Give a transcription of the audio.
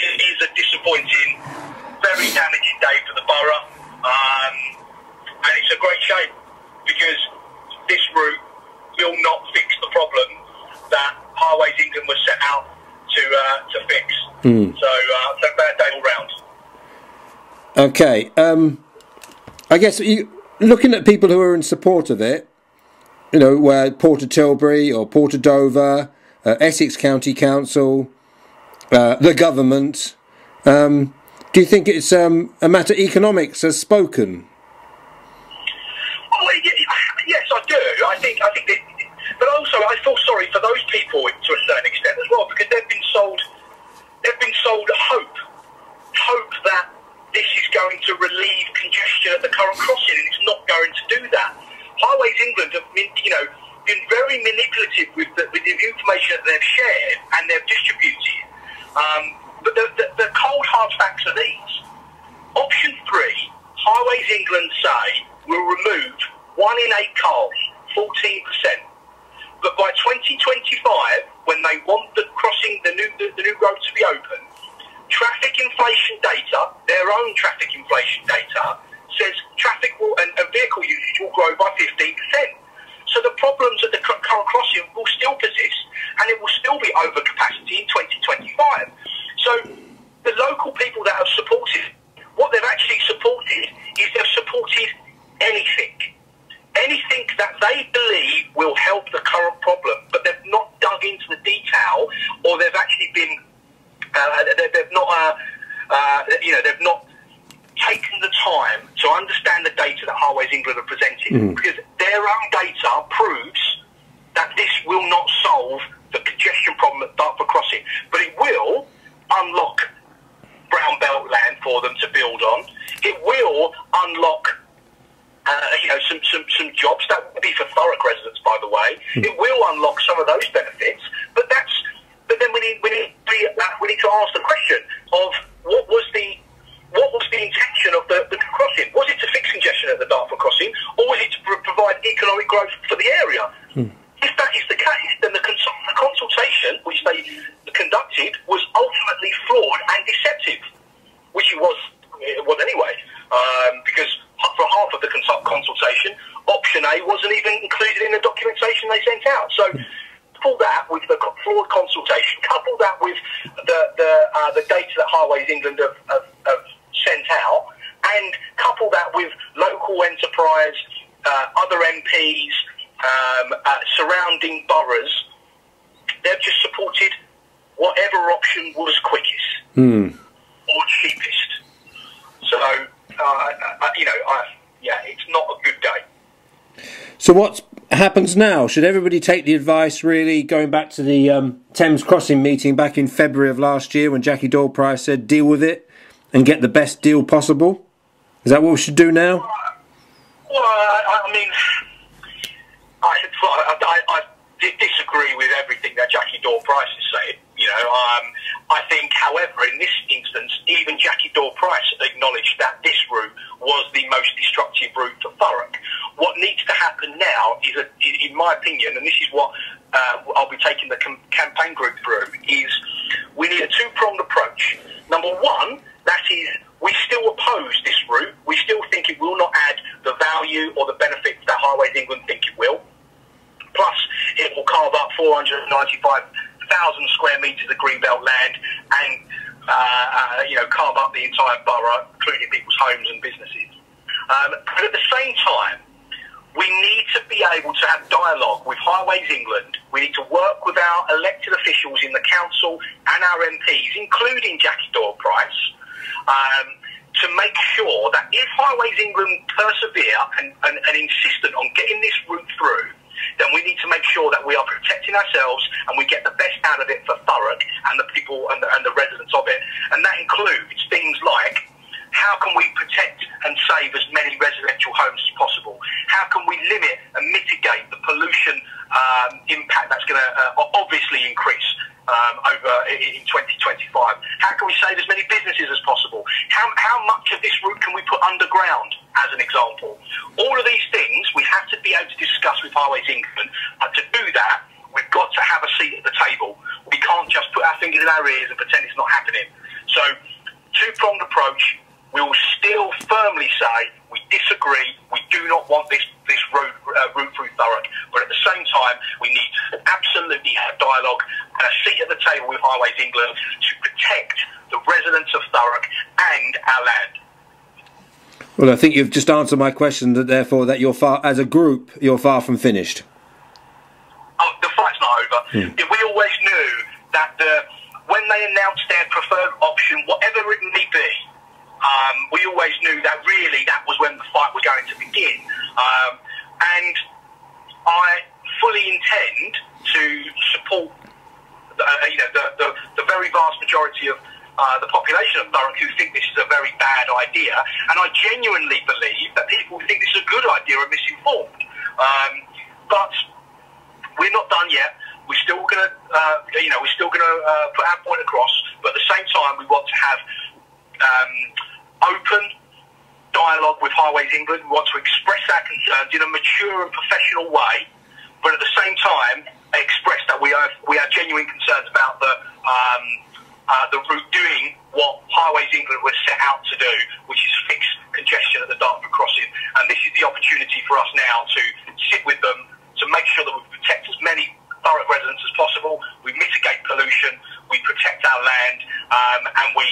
it is a disappointing, very damaging day for the borough. Um, and it's a great shame because this route will not fix the problem that Highways England was set out to, uh, to fix. Mm. So, uh, so bad day all round. Okay. Um, I guess you, looking at people who are in support of it, you know, where Port of Tilbury or Port of Dover, uh, Essex County Council, uh, the government. Um, do you think it's um, a matter economics has spoken? Well, yes, I do. I think I think that, but also I feel sorry for those people to a certain extent as well because they've been sold they've been sold hope, hope that this is going to relieve congestion at the current crossing, and it's not going to do that. Highways England have been, you know, been very manipulative with the, with the information that they've shared and they've distributed. Um, but the, the, the cold hard facts are these. Option three, Highways England say will remove one in eight cars, 14%. But by 2025, when they want the crossing, the new, the, the new road to be open, traffic inflation data, their own traffic inflation data, says traffic will, and, and vehicle usage will grow by 15%. So the problems at the current crossing will still persist and it will still be overcapacity in 2025. So the local people that have supported, what they've actually supported is they've supported anything. Anything that they believe will help the current problem, but they've not dug into the detail or they've actually been uh, they've not, uh, uh, you know, they've not taken the time to understand the data that Highways England are presenting mm. because their own data proves that this will not solve the congestion problem at Dartford Crossing, but it will unlock brown belt land for them to build on. It will unlock. Uh, you know, some, some, some jobs that will be for Thurrock residents, by the way. Mm. It will unlock some of those benefits, but that's but then we need, we need, we need to ask the question of what was the what was the intention of the, the crossing? Was it to fix congestion at the Dartford crossing, or was it to provide economic growth for the area? Hmm. If that is the case, then the, cons- the consultation which they conducted was ultimately flawed and deceptive, which it was it was anyway, um, because for half of the consult- consultation, option A wasn't even included in the documentation they sent out. So. Couple that with the flawed consultation, couple that with the the, uh, the data that Highways England have, have, have, sent out, and couple that with local enterprise, uh, other MPs, um, uh, surrounding boroughs, they've just supported whatever option was quickest mm. or cheapest. So, uh, you know, yeah, it's not a good day. So what's happens now? Should everybody take the advice, really, going back to the um, Thames Crossing meeting back in February of last year when Jackie Doyle Price said, deal with it and get the best deal possible? Is that what we should do now? Well, I, I mean, I, I, I, disagree with everything that Jackie Doyle Price is saying. You know, um, I think, however, in this instance, even Jackie Doyle Price acknowledged that this route was the most destructive route for Thurrock. What needs to happen now is, a, in my opinion, and this is what uh, I'll be taking the com- campaign group through, is we need a two-pronged approach. Number one, that is, we still oppose this route. We still think it will not add the value or the benefits that Highways England think it will. Plus, it will carve up 495,000 square metres of greenbelt land and uh, uh, you know carve up the entire borough, including people's homes and businesses. Um, but at the same time, we need to be able to have dialogue with Highways England. We need to work with our elected officials in the council and our MPs, including Jackie Doyle Price, um, to make sure that if Highways England persevere and, and, and insistent on getting this route through, then we need to make sure that we are protecting ourselves and we get the best out of it for Thurrock and the people and the, and the residents of it. And that includes how can we protect and save as many residential homes as possible? How can we limit and mitigate the pollution um, impact that's going to uh, obviously increase um, over in 2025? How can we save as many businesses as possible? How, how much of this route can we put underground, as an example? All of these things we have to be able to discuss with Highways England. But to do that, we've got to have a seat at the table. We can't just put our fingers in our ears and pretend it's not happening. So, two-pronged approach. We will still firmly say we disagree. We do not want this, this route, uh, route through Thurrock. But at the same time, we need to absolutely have dialogue and a seat at the table with Highways England to protect the residents of Thurrock and our land. Well, I think you've just answered my question. That therefore, that you're far as a group, you're far from finished. Oh, the fight's not over. Hmm. We always knew that the when they announced their preferred option, whatever it may be, um, we always knew that really that was when the fight was going to begin. Um, and I fully intend to support the, uh, you know, the, the, the very vast majority of uh, the population of Thurrock who think this is a very bad idea. And I genuinely believe that people who think this is a good idea are misinformed. Um, but we're not done yet. We're still going to, uh, you know, we're still going to uh, put our point across. But at the same time, we want to have um, open dialogue with Highways England. We want to express our concerns in a mature and professional way, but at the same time, express that we have we have genuine concerns about the um, uh, the route doing what Highways England was set out to do, which is fix congestion at the Dartford crossing. And this is the opportunity for us now to sit with them to make sure that we protect as many borough residents as possible. We mitigate pollution, we protect our land, um, and we